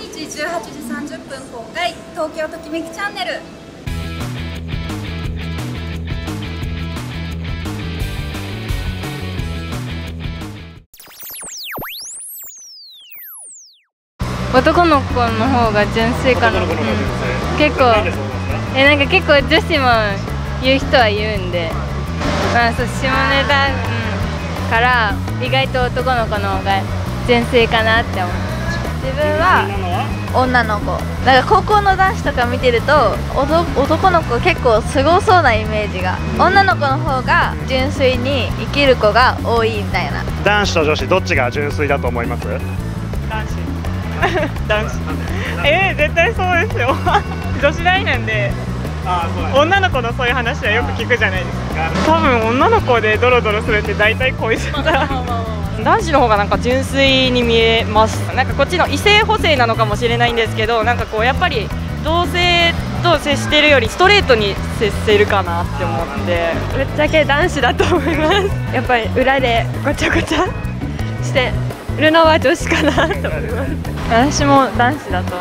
日18時30分公開東京ときめきチャンネル。男の子の方が純粋かな、うん、結構えなんか結構女子も言う人は言うんで。まあそう下ネタ、うん、から意外と男の子の方が純粋かなって思う。自分は女の子。なんか高校の男子とか見てると男の子結構すごそうなイメージが。女の子の方が純粋に生きる子が多いみたいな。男子と女子どっちが純粋だと思います？男子。男子。えー、絶対そうですよ。女子大なんで。女の子のそういう話はよく聞くじゃないですか。多分女の子でドロドロするって大体こいつだ男子の方がなんか純粋に見えます。なんかこっちの異性補正なのかもしれないんですけどなんかこうやっぱり同性と接してるよりストレートに接せるかなって思って。ぶっちゃけ男子だと思います。やっぱり裏でごちゃごちゃしてるのは女子かなと思います。私も男子だと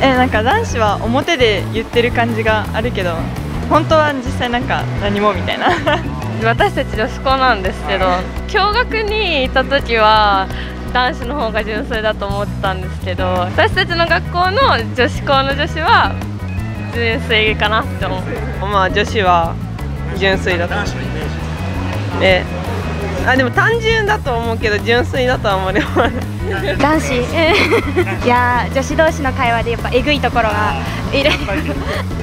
えなんか男子は表で言ってる感じがあるけど本当は実際なんか何もみたいな私たち女子校なんですけど共学にいた時は男子の方が純粋だと思ったんですけど私たちの学校の女子校の女子は純粋かなって思う。まあ女子は純粋だと。思うえあでも単純だと思うけど純粋だとは思います男子。いや女子同士の会話でやっぱえぐいところがいる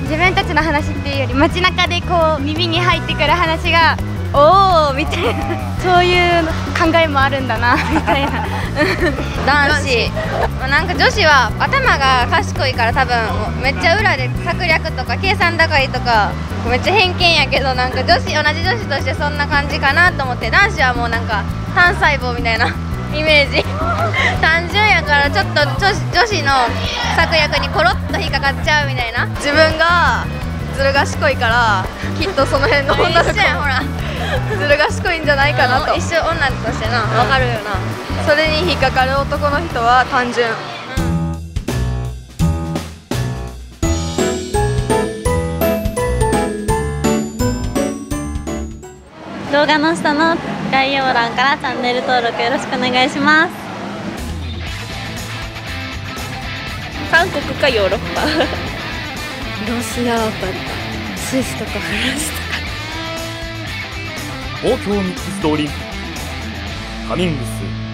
自分たちの話っていうより街中でこう耳に入ってくる話がおおみたいなそういう考えもあるんだなみたいな。男子。なんか女子は頭が賢いから多分めっちゃ裏で策略とか計算高いとかめっちゃ偏見やけどなんか女子同じ女子としてそんな感じかなと思って男子はもうなんか単細胞みたいなイメージ。単純やちょっと女子女子の策略にコロッと引っかかっちゃうみたいな。自分がずる賢いからきっとその辺の 女の子ほら。ずる賢いんじゃないかなと。一緒女としてな分かるよな、それに引っかかる男の人は単純。動画の下の概要欄からチャンネル登録よろしくお願いします韓国かヨーロッパ。ロシアあたりかスイスとかフランスとか。東京ミックスドリンク。カミングス